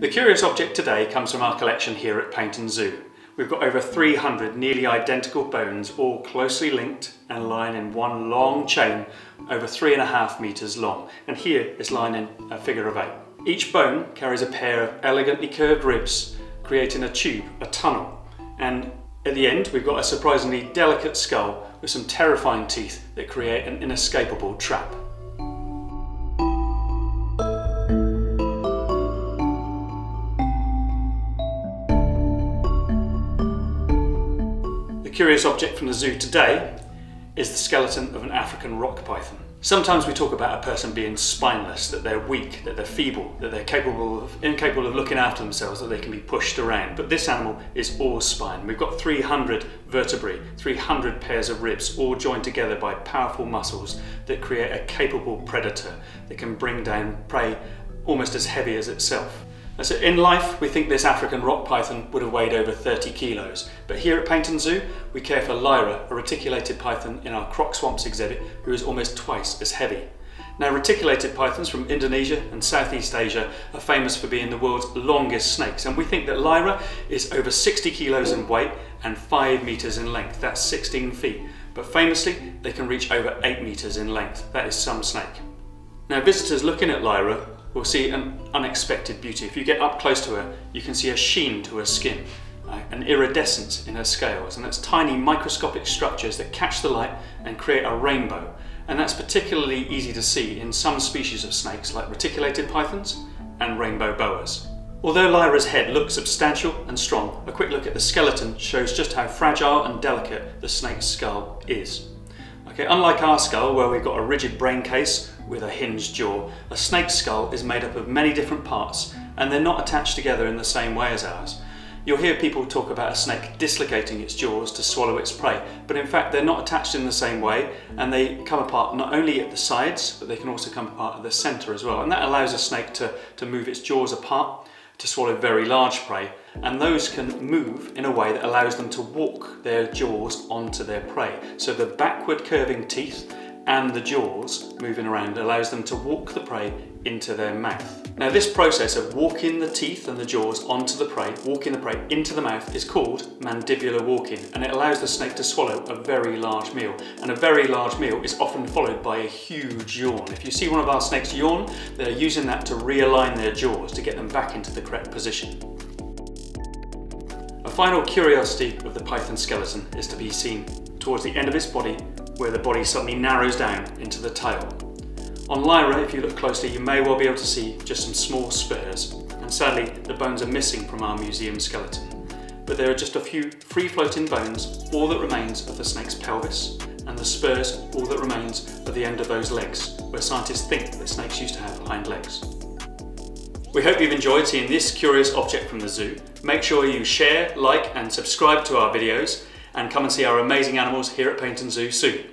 The curious object today comes from our collection here at Paignton Zoo. We've got over 300 nearly identical bones, all closely linked and lying in one long chain over three and a half metres long. And here is lying in a figure of eight. Each bone carries a pair of elegantly curved ribs, creating a tube, a tunnel. And at the end, we've got a surprisingly delicate skull with some terrifying teeth that create an inescapable trap. Curious object from the zoo today is the skeleton of an African rock python. Sometimes we talk about a person being spineless, that they're weak, that they're feeble, that they're capable of, incapable of looking after themselves, that they can be pushed around. But this animal is all spine. We've got 300 vertebrae, 300 pairs of ribs, all joined together by powerful muscles that create a capable predator that can bring down prey almost as heavy as itself. So in life, we think this African rock python would have weighed over 30 kilos. But here at Paignton Zoo, we care for Lyra, a reticulated python in our Croc Swamps exhibit, who is almost twice as heavy. Now, reticulated pythons from Indonesia and Southeast Asia are famous for being the world's longest snakes, and we think that Lyra is over 60 kilos in weight and 5 meters in length. That's 16 feet. But famously, they can reach over 8 meters in length. That is some snake. Now, visitors looking at Lyra will see an unexpected beauty. If you get up close to her, you can see a sheen to her skin, uh, an iridescence in her scales, and that's tiny microscopic structures that catch the light and create a rainbow. And that's particularly easy to see in some species of snakes like reticulated pythons and rainbow boas. Although Lyra's head looks substantial and strong, a quick look at the skeleton shows just how fragile and delicate the snake's skull is. Okay, unlike our skull, where we've got a rigid brain case with a hinged jaw, a snake's skull is made up of many different parts and they're not attached together in the same way as ours. You'll hear people talk about a snake dislocating its jaws to swallow its prey, but in fact they're not attached in the same way and they come apart not only at the sides, but they can also come apart at the centre as well. And that allows a snake to, to move its jaws apart to swallow very large prey and those can move in a way that allows them to walk their jaws onto their prey. So the backward curving teeth and the jaws moving around allows them to walk the prey into their mouth. Now this process of walking the teeth and the jaws onto the prey, walking the prey into the mouth is called mandibular walking and it allows the snake to swallow a very large meal and a very large meal is often followed by a huge yawn. If you see one of our snakes yawn, they're using that to realign their jaws to get them back into the correct position. Final curiosity of the python skeleton is to be seen towards the end of its body where the body suddenly narrows down into the tail. On Lyra, if you look closely, you may well be able to see just some small spurs, and sadly the bones are missing from our museum skeleton. But there are just a few free-floating bones, all that remains of the snake's pelvis, and the spurs, all that remains of the end of those legs, where scientists think that snakes used to have hind legs. We hope you've enjoyed seeing this curious object from the zoo. Make sure you share, like and subscribe to our videos and come and see our amazing animals here at Paignton Zoo soon.